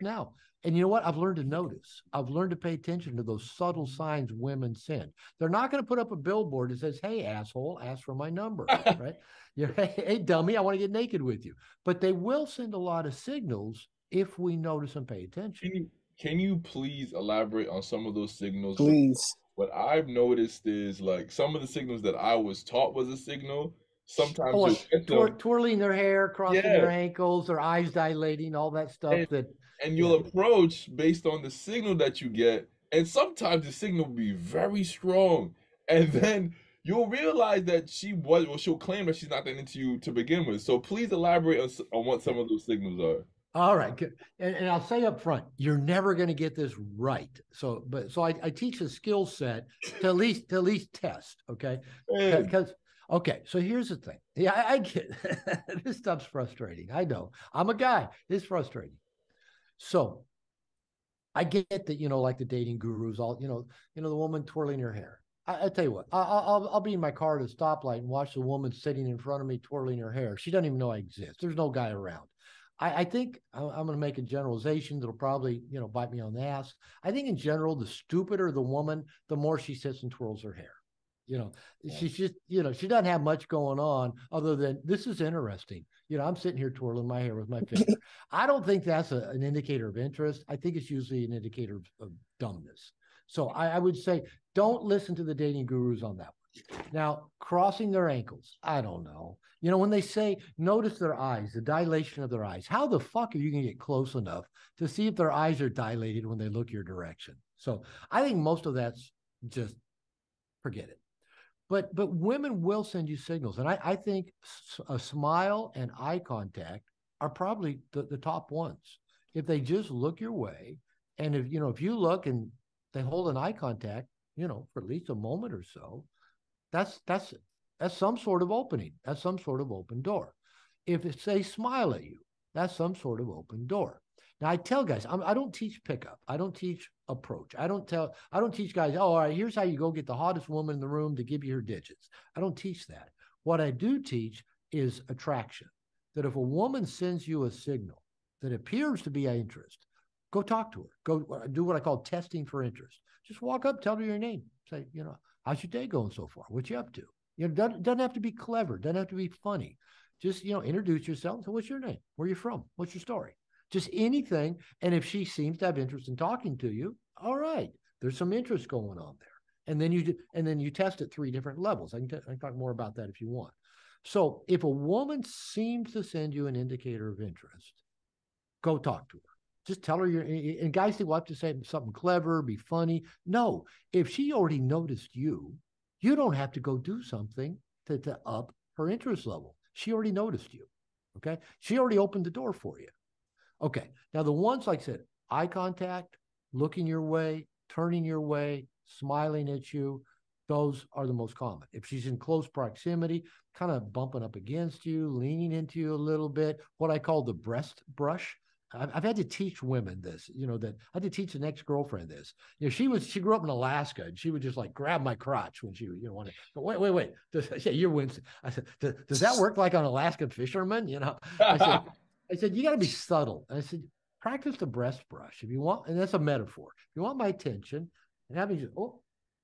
now. And you know what? I've learned to notice. I've learned to pay attention to those subtle signs women send. They're not going to put up a billboard that says, "Hey, asshole, ask for my number." right? You're, hey, dummy, I want to get naked with you. But they will send a lot of signals if we notice and pay attention. Can you, can you please elaborate on some of those signals? Please. What I've noticed is like some of the signals that I was taught was a signal. Sometimes Oh, twir- twirling their hair, crossing Yeah. their ankles, their eyes dilating, all that stuff. And- that and you'll approach based on the signal that you get. And sometimes the signal will be very strong. And then you'll realize that she was, well, she'll claim that she's not that into you to begin with. So please elaborate on, on what some of those signals are. All right, good. And, and I'll say up front, you're never going to get this right. So, but so I, I teach a skill set to at least to at least test. Okay, because okay. So here's the thing. Yeah, I, I get this stuff's frustrating. I know. I'm a guy. It's frustrating. So I get that you know, like the dating gurus, all you know, you know, the woman twirling her hair. I, I tell you what, I, I- I'll I'll be in my car at a stoplight and watch the woman sitting in front of me twirling her hair. She doesn't even know I exist. There's no guy around. I, I think I- I'm going to make a generalization that'll probably you know bite me on the ass. I think in general, the stupider the woman, the more she sits and twirls her hair. You know, Yeah. she's just you know she doesn't have much going on other than this is interesting. You know, I'm sitting here twirling my hair with my finger. I don't think that's a, an indicator of interest. I think it's usually an indicator of, of dumbness. So I, I would say don't listen to the dating gurus on that one. Now, crossing their ankles, I don't know. You know, when they say notice their eyes, the dilation of their eyes, how the fuck are you going to get close enough to see if their eyes are dilated when they look your direction? So I think most of that's just forget it. But but women will send you signals, and I, I think a smile and eye contact are probably the, the top ones. If they just look your way, and if you know if you look and they hold an eye contact, you know, for at least a moment or so, that's that's that's some sort of opening. That's some sort of open door. If it's they smile at you, that's some sort of open door. Now I tell guys, I'm, I don't teach pickup. I don't teach approach. I don't tell. I don't teach guys. Oh, all right. Here's how you go get the hottest woman in the room to give you her digits. I don't teach that. What I do teach is attraction. That if a woman sends you a signal that appears to be interest, go talk to her. Go uh, do what I call testing for interest. Just walk up, tell her your name. Say, you know, how's your day going so far? What you up to? You know, doesn't, doesn't have to be clever. Doesn't have to be funny. Just you know, introduce yourself. So, what's your name? Where you from? What's your story? Just anything. And if she seems to have interest in talking to you, all right, there's some interest going on there. And then you do, and then you test at three different levels. I can, t- I can talk more about that if you want. So if a woman seems to send you an indicator of interest, go talk to her. Just tell her you're, and guys think, well, I have to say something clever, be funny. No, if she already noticed you, you don't have to go do something to, to up her interest level. She already noticed you. Okay. She already opened the door for you. Okay. Now, the ones, like I said, eye contact, looking your way, turning your way, smiling at you, those are the most common. If she's in close proximity, kind of bumping up against you, leaning into you a little bit, what I call the breast brush. I've, had to teach women this, you know, that I had to teach an ex girlfriend this. You know, she was, she grew up in Alaska and she would just like grab my crotch when she, you know, wanted, but wait, wait, wait. Does, yeah, you're Winston. I said, does, does that work like on Alaskan fishermen? You know, I said, I said, you got to be subtle. I said, practice the breast brush if you want, and that's a metaphor. If you want my attention, and have me just, oh,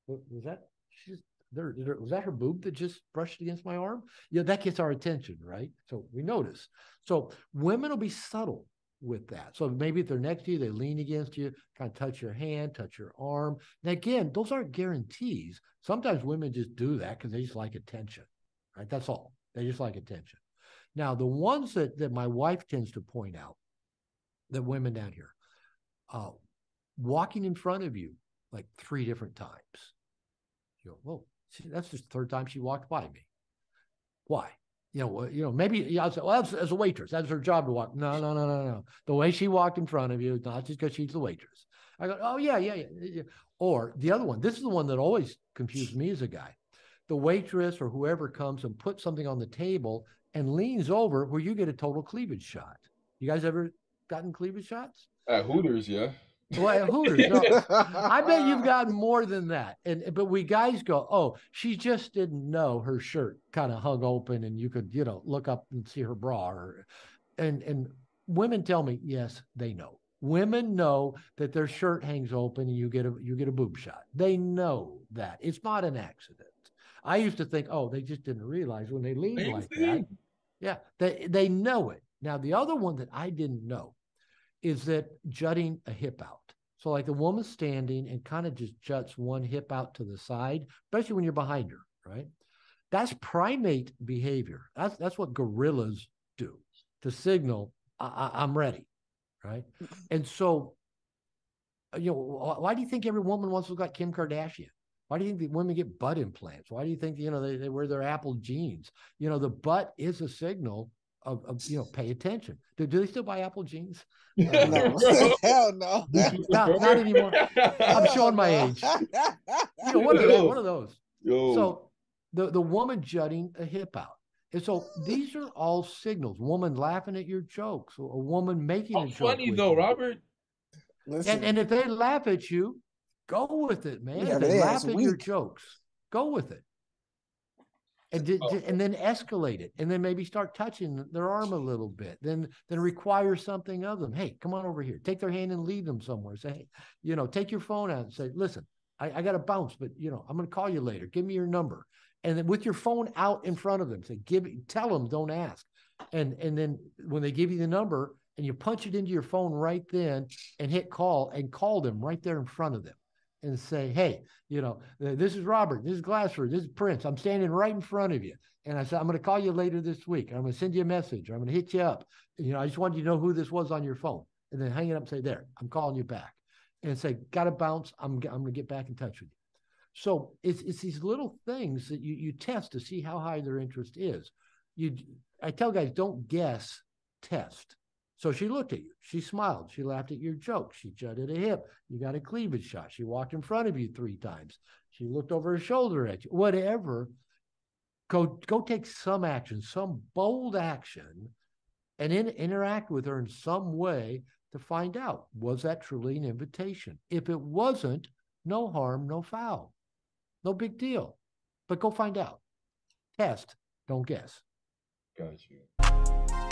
wa- was that she's there, there? Was that her boob that just brushed against my arm? Yeah, that gets our attention, right? So we notice. So women will be subtle with that. So maybe if they're next to you, they lean against you, kind of touch your hand, touch your arm. Now again, those aren't guarantees. Sometimes women just do that because they just like attention, right? That's all. They just like attention. Now, the ones that that my wife tends to point out, that women down here, uh, walking in front of you like three different times. You go, whoa, see, that's just the third time she walked by me. Why? You know, you know, maybe yeah, I well, as a waitress, that's her job to walk. No, no, no, no, no. The way she walked in front of you, is not just because she's the waitress. I go, oh yeah, yeah, yeah, yeah. Or the other one. This is the one that always confused me as a guy. The waitress or whoever comes and puts something on the table and leans over where you get a total cleavage shot. You guys ever gotten cleavage shots? At Hooters, yeah. Well, at Hooters. no. I bet you've gotten more than that. And but we guys go, oh, she just didn't know her shirt kind of hung open and you could, you know, look up and see her bra. Or, and and women tell me, yes, they know. Women know that their shirt hangs open and you get a you get a boob shot. They know that. It's not an accident. I used to think, oh, they just didn't realize when they lean like that. Yeah, they they know it. Now the other one that I didn't know is that jutting a hip out. So like the woman standing and kind of just juts one hip out to the side, especially when you're behind her, right? That's primate behavior. That's that's what gorillas do to signal I, am ready, right? Mm-hmm. And so, uh, you know, why do you think every woman wants to look like Kim Kardashian? Why do you think the women get butt implants? Why do you think you know they, they wear their Apple jeans? You know, the butt is a signal of, of you know, pay attention. Do, do they still buy Apple jeans? no, hell no. not, not anymore. I'm showing my age. You know, one of those. One of those. Yo. So the, the woman jutting a hip out. And so these are all signals. Woman laughing at your jokes, or a woman making How a joke. Funny though, you. Robert. And, and if they laugh at you, go with it, man. Yeah, they laugh at weak. your jokes, go with it. And, oh. and then escalate it, and then maybe start touching their arm a little bit. Then then require something of them. Hey, come on over here. Take their hand and lead them somewhere. Say, hey, you know, take your phone out and say, listen, I, I got to bounce, but you know, I'm going to call you later. Give me your number and then with your phone out in front of them, say, give tell them, don't ask. And and then when they give you the number and you punch it into your phone right then and hit call and call them right there in front of them and say, hey, you know, this is Robert, this is Glassford, this is Prince. I'm standing right in front of you. And I said, I'm going to call you later this week. I'm going to send you a message. I'm going to hit you up. You know, I just wanted you to know who this was on your phone. And then hang it up and say, there, I'm calling you back. And say, got to bounce. I'm, I'm going to get back in touch with you. So it's it's these little things that you you test to see how high their interest is. You I tell guys don't guess, test. So she looked at you. She smiled. She laughed at your joke. She jutted a hip. You got a cleavage shot. She walked in front of you three times. She looked over her shoulder at you. Whatever. Go go take some action, some bold action, and in, interact with her in some way to find out was that truly an invitation. If it wasn't, no harm, no foul. No big deal. But go find out. Test, don't guess. Got you.